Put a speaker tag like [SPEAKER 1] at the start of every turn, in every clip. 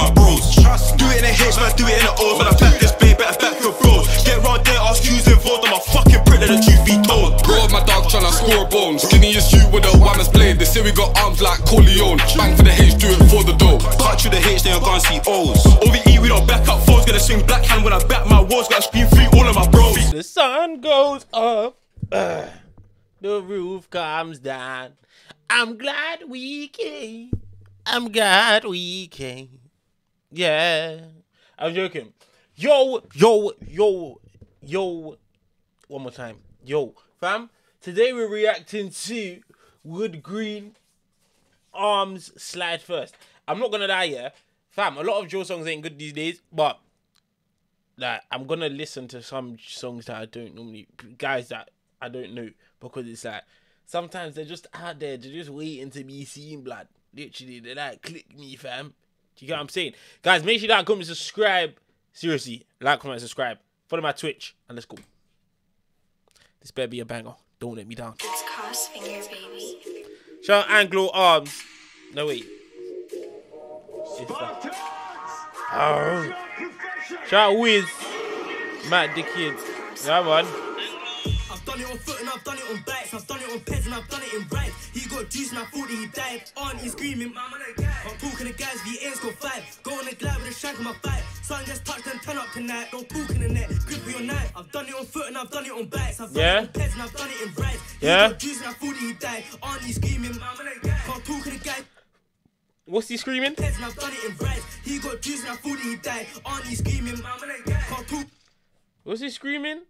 [SPEAKER 1] my bros. Trust. Do it in the H, man, do it in the O's. When I back this bay, better back your bros. Get round there, ask who's involved. I'm a fucking prick, let the truth be told.
[SPEAKER 2] Bro, my dog tryna score bones. Skinny is you with a whammers blade. They say we got arms like Corleone. Bang for the H, do it for the dough.
[SPEAKER 1] Cut through the H, then you're gonna see O's. OVE, we don't back up foes. Gonna swing black hand when I back my walls. Gotta scream free all of my bros.
[SPEAKER 3] The sun goes up, uh, the roof comes down. I'm glad we came. I'm glad we came. Yeah, I'm joking. Yo, yo, yo, yo. One more time. Yo, fam. Today we're reacting to Wood Green Armz Slide First. I'm not gonna lie, yeah. Fam, a lot of Joe songs ain't good these days, but like I'm gonna listen to some songs that I don't normally guys that I don't know because it's like sometimes they're just out there, they're just waiting to be seen, blood. Literally, they like click me, fam. Do you get what I'm saying? Guys, make sure you like, comment, subscribe. Seriously, like, comment, subscribe. Follow my Twitch, and let's go. This better be a banger. Don't let me down.
[SPEAKER 4] It's Crossfinger, baby.
[SPEAKER 3] Shout out Anglo Arms. No wait. It's that. Oh. Shout out Wiz. Matt the Kid. Yeah man.
[SPEAKER 5] I've done it on foot and I've done it on bikes. I've done it on peds and I've done it in rides. He got juice thought that he died. Auntie screaming, mama that guy. I'm talking to guys, the ends got five. Go on the glide with a shank on my fight. Son just touched and turn up tonight. Don't talk in the net, grip your night. I've done it on foot and I've done it on bikes. I've done
[SPEAKER 3] Yeah.
[SPEAKER 5] it on peds and I've done it in rides. He
[SPEAKER 3] Yeah.
[SPEAKER 5] got juice I thought he died. Auntie screaming, mama that guy. Can't talk to the guy.
[SPEAKER 3] What's he screaming?
[SPEAKER 5] Peds and I've done it in rides. He got juice and I thought that he died. Auntie screaming, mama that guy. Can't talk.
[SPEAKER 3] What's he screaming?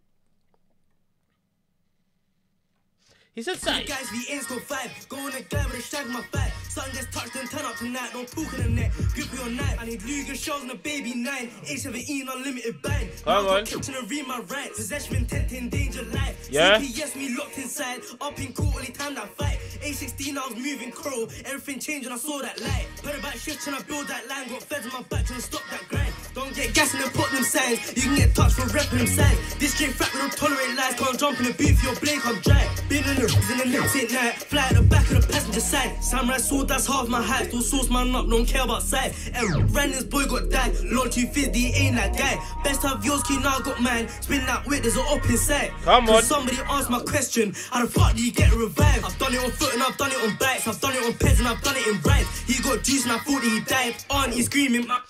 [SPEAKER 3] He said something.
[SPEAKER 5] Guys, the ends got five. Go on the glide with a shag my back. Something gets touched and turn up tonight. Don't talk in the net. Grip your knife. I need Luger shells and a baby nine. A17 unlimited bang.
[SPEAKER 3] Come
[SPEAKER 5] I
[SPEAKER 3] on.
[SPEAKER 5] Kitchen to read my rights. Possession intent in danger life.
[SPEAKER 3] Yeah.
[SPEAKER 5] CPS me locked inside. Up in court only time that fight. A16 I was moving crow. Everything changed when I saw that light. Heard about shit trying to build that line. Got feds on my back trying to stop that grind. Don't get gas and then put them signs. You can get touched for repping them signs. This straight fat, don't tolerate lies. Can't jump in the booth, your blade come dry. Been in the in the next at night. Fly at the back of the passenger side. Samurai sword, that's half my height. Still sauce man up, don't care about size. Eh, Ran this boy got died. Lord 250, ain't that guy. Best have yours, key now I got mine. Spin that wit, there's an up inside.
[SPEAKER 3] Come on.
[SPEAKER 5] Somebody asked my question. How the fuck do you get revived? I've done it on foot and I've done it on bikes. I've done it on peds and I've done it in rides. He got juice and I thought he died. Auntie screaming, my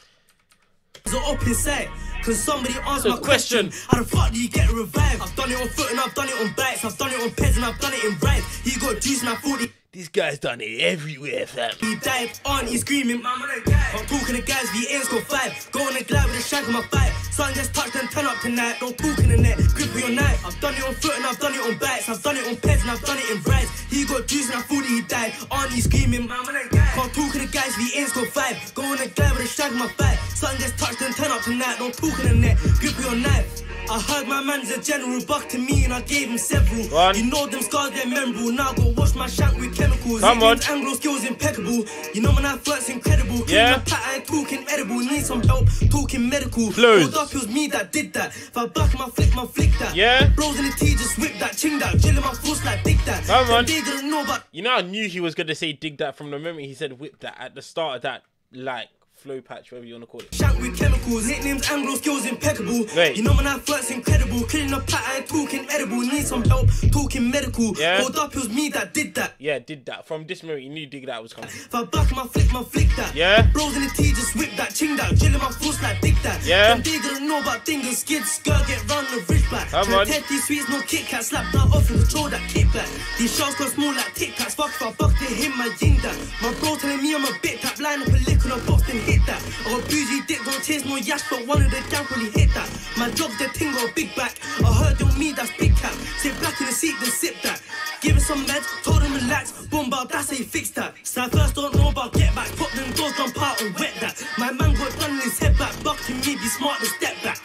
[SPEAKER 5] so up inside. Cause somebody asked
[SPEAKER 3] So
[SPEAKER 5] my question.
[SPEAKER 3] question.
[SPEAKER 5] How the fuck do you get revived? I've done it on foot and I've done it on bikes. I've done it on peds and I've done it in rides. He got juice and I thought he
[SPEAKER 3] This guy's done it everywhere, fam.
[SPEAKER 5] he died, auntie screaming, mama. I'm talking to guys, the ends got five. Go on the glide with a shank on my fight. Son just touched and turn up tonight. Don't talk in the net, grip your knife. I've done it on foot and I've done it on bikes. I've done it on peds and I've done it in rides. He got juice and I thought he died. Auntie screaming, mama that guy. Can't talk to guys, the ends got five. Go on the glide with a shank on my fight. Son just touched and turn up tonight. Don't talk in the net, grip your knife. I heard my man's a general, buck to me and I gave him several.
[SPEAKER 3] One.
[SPEAKER 5] You know them scars, they're memorable. Now go wash my shank with chemicals.
[SPEAKER 3] Come on.
[SPEAKER 5] Anglo skills impeccable. You know my knife works incredible.
[SPEAKER 3] Yeah.
[SPEAKER 5] pat, I ain't talking edible. Need some help talking medical. Hold up, it was me that did that. If I back my flick, my flick that.
[SPEAKER 3] Yeah.
[SPEAKER 5] Bros in the T just whip that, ching that. Chilling my force like dig that.
[SPEAKER 3] Come on.
[SPEAKER 5] They didn't know about
[SPEAKER 3] You know, I knew he was gonna say dig that from the moment he said whip that at the start of that like flow patch, whatever you wanna call it.
[SPEAKER 5] Shank with chemicals, nicknames Anglo skills impeccable. You know my knife works incredible. killing a pat, I talking edible. Need some help talking medical.
[SPEAKER 3] Yeah.
[SPEAKER 5] Hold up, it was me that did that.
[SPEAKER 3] Yeah, did that from this moment. You knew dig that was coming.
[SPEAKER 5] If I back my flick, my flick that.
[SPEAKER 3] Yeah.
[SPEAKER 5] Bros in the T just whip that, ching that. Drilling my force like dig that.
[SPEAKER 3] Yeah.
[SPEAKER 5] Them they didn't know about things. Skid, skirt, get round the ridge back.
[SPEAKER 3] Come on.
[SPEAKER 5] These sweets, no Kit Kat. Slap that off and control that kick back. These shells got small like Tic Tacs. Fuck if I bucked it, hit my ying that. My bro telling me I'm a bit tap. Line up a lick on a box and hit that. I got bougie dick, don't taste no yash, but one of the gang really hit that. My job, the ting got big back. I heard on me, that's big cap. Sit back in the seat, then sip that. Give it some meds, told him relax. Boom, bow, that's how you fix that. I first don't know about get back. Pop them doors, jump out and wet that. My man got done in his head back. Buck to me, be smart and step back.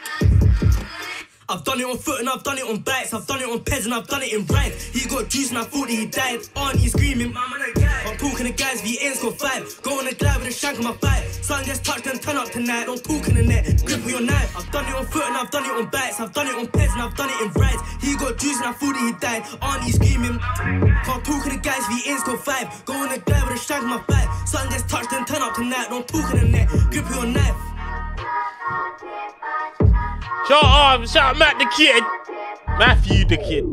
[SPEAKER 5] I've done it on foot and I've done it on bikes. I've done it on peds and I've done it in rides. He got juice and I thought he died. Auntie screaming, guy. I'm talking to guys, V ain't score five. Go on a glide with a shank on my bike. Son gets touched and turn up tonight. Don't talk in the net, grip with your knife. I've done it on foot and I've done it on bikes. I've done it on peds and I've done it in rides. He got juice and I thought that he died. Auntie screaming, can't talk to the guys, V ain't score five. Go on a glide with a shank on my bike. Son gets touched and turn up tonight. Don't talk in the net, grip with your knife.
[SPEAKER 3] Shout out, um, shout out Matt the kid. Matthew the kid.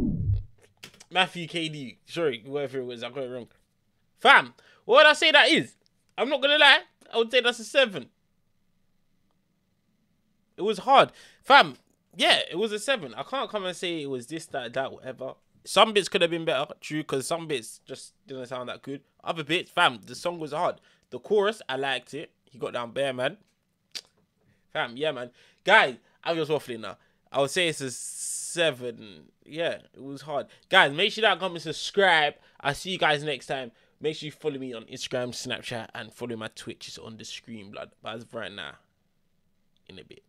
[SPEAKER 3] Matthew KD. Sorry, whatever it was, I got it wrong. Fam, what would I say that is? I'm not gonna lie. I would say that's a seven. It was hard. Fam, yeah, it was a seven. I can't come and say it was this, that, that, whatever. Some bits could have been better, true, because some bits just didn't sound that good. Other bits, fam, the song was hard. The chorus, I liked it. He got down bare, man. Fam, yeah, man. Guys, I'm just waffling now. I would say it's a seven. Yeah, it was hard. Guys, make sure that comment, subscribe. I'll see you guys next time. Make sure you follow me on Instagram, Snapchat, and follow my Twitch. It's on the screen, blood. But as right now, in a bit.